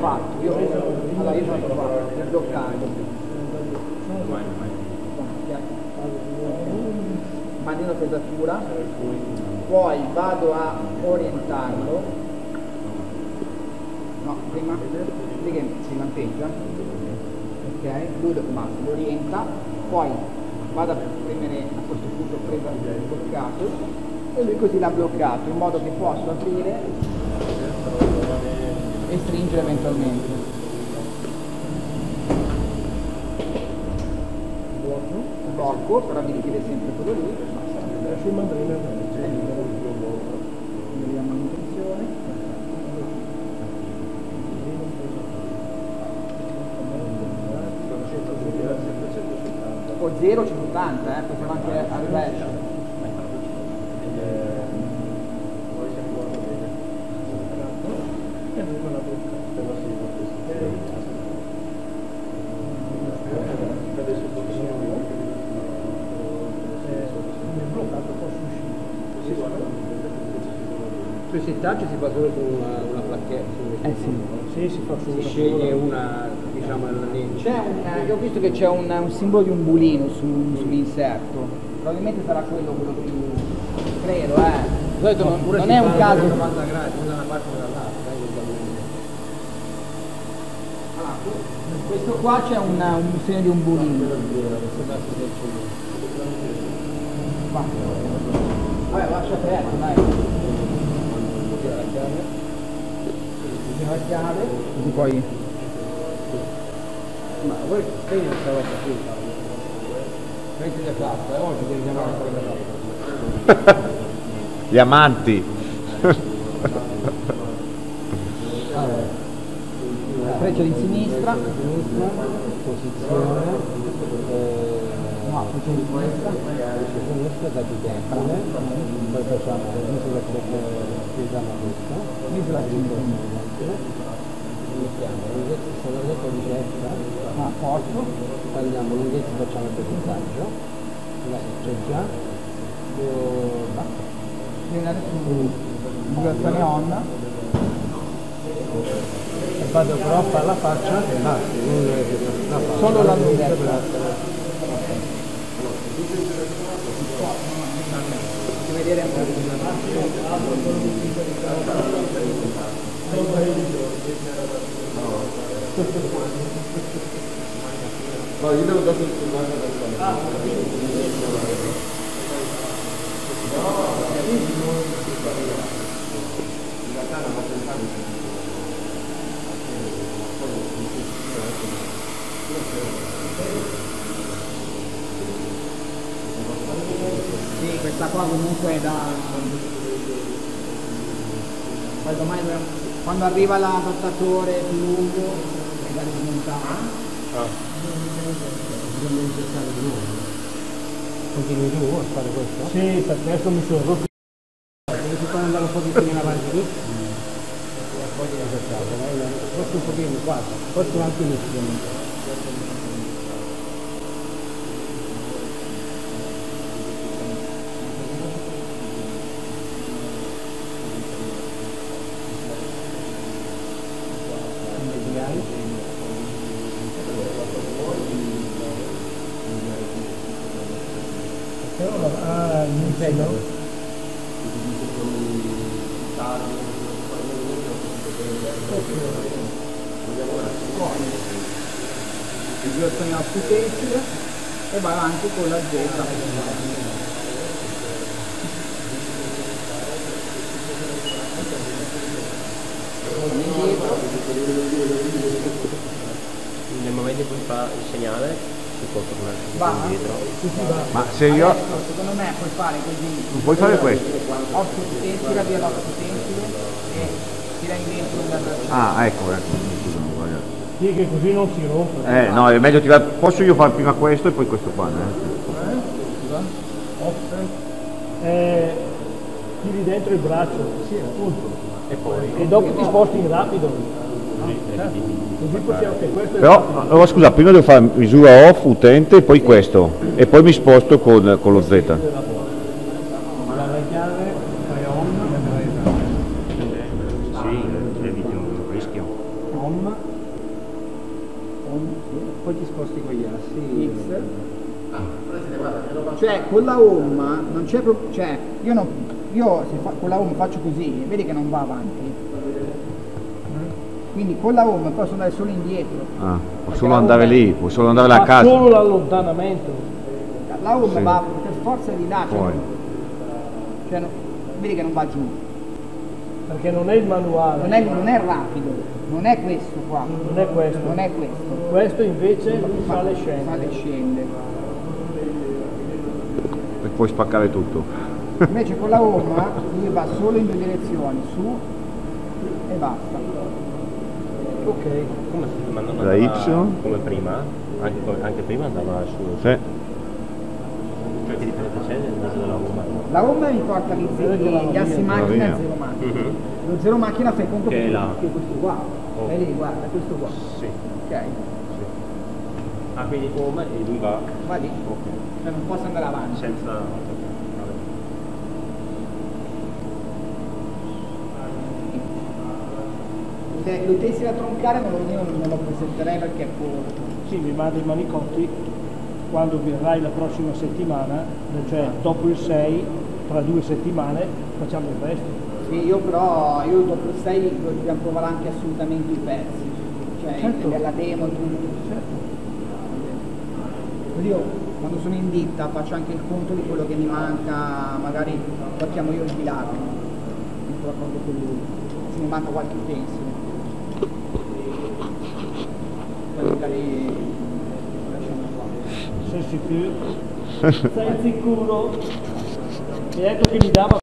fatto, io, allora io sono qua, per bloccare. Mandino pesatura, poi vado a orientarlo, no, prima, vedi che si lampeggia, ok, lui dopo basta, lo orienta, poi vado a premere a questo punto il bloccato. E lui così l'ha bloccato in modo che posso aprire e stringere eventualmente. Blocco, però mi richiede sempre quello lì. Vediamo manutenzione. O 0 180, eh, possiamo anche al rovescio. Sui settaggi si fa solo con una, una placchetta, Eh sì. Sì, si fa si su sceglie una, diciamo, la legge. C'è un, io ho visto che c'è un, un simbolo di un bulino su- sull'inserto, probabilmente sarà quello, quello più, credo, eh. Non, non si è un caso. 90 gradi, una da una parte una dall'altra, eh, eventualmente. Allora, questo qua c'è un, un segno di un bulino. Va. Vabbè, lascia aperto, dai. La chiave, così poi. Ma voi spegni questa roba qui, Metti le fatto, eh, oggi devi chiamare quella fatto. Gli amanti. Allora, freccia di sinistra, Sinistra, posizione, eh, no, freccia di sinistra, sinistra da più poi facciamo misura chiudiamo questa, misura sinistra. mettiamo lunghezza, se la di destra, Ah, posto, tagliamo lunghezza, facciamo il passaggio, c'è già, io basta. viene adesso divulgazione on, E vado però a fare la faccia e basta, non la faccia. solo la lunghezza. Faccio vedere anche No, io devo dopo filmare da Sì, questa qua comunque è da... Poi domani quando arriva l'adattatore più lungo è da rimontare. Continui tu a fare questo? Sì, perché adesso mi sono rotto. Devi fare andare un po' di più in avanti lì. E poi devi esercitare, forse un pochino quasi, forse anche inizio. Però ah, inizio. Divulgazione al potensile e vai avanti con la Z. Nel momento in cui fa il segnale si può tornare Va? indietro. Ma se io... Adesso, secondo me puoi fare così. Non puoi fare questo? 8 potenti, tira via l'8 potensile e tira in dentro la traccia. Ah, ecco, ecco. Sì, che così non si rompe. Eh, no, è meglio tirare... Posso io fare prima questo e poi questo qua, eh? Eh, tiri dentro il braccio. Sì, appunto. E poi E dopo ti sposti in rapido. Però, allora scusa, prima devo fare misura off, utente, e poi questo. E poi mi sposto con, con lo Z. Cioè con la home non c'è proprio, cioè io, non, io se fa- con la home faccio così, vedi che non va avanti. Quindi con la home posso andare solo indietro. Ah, può solo andare lì, può solo andare a fa casa. solo l'allontanamento. La home Sì. va per forza di là, cioè, cioè vedi che non va giù. Perché non è il manuale, Non è, non è rapido, non è questo qua, non è questo. non è questo. Questo invece sale e scende. Sale e scende. E puoi spaccare tutto. Invece con la home lui va solo in due direzioni, su e basta. Ok. Come, ma non Da andava Y? come prima? Anche, anche prima andava su. Sì. Cioè che differenza c'è della bomba? La home mi porta gli, gli, gli assi macchina e zero macchina. Mhm. Lo zero macchina fai conto Che che, è là. che è questo qua. Oh. Vai lì, guarda, questo qua. Sì. Ok, Ah, quindi home e lui va va lì. ok. Cioè non posso andare avanti. senza. Se l'utensile a troncare non lo, non lo presenterei perché è corto. Sì, mi manda i manicotti quando verrai la prossima settimana, cioè dopo il 6, tra due settimane, facciamo il resto. Sì, io però, io dopo il 6 dobbiamo provare anche assolutamente i pezzi. Cioè Certo. della demo tutto. Così io quando sono in ditta faccio anche il conto di quello che mi manca, magari lo chiamo io il bilancio, metto d'accordo con lui, se mi manca qualche utensile. Sei sicuro? E ecco che mi dava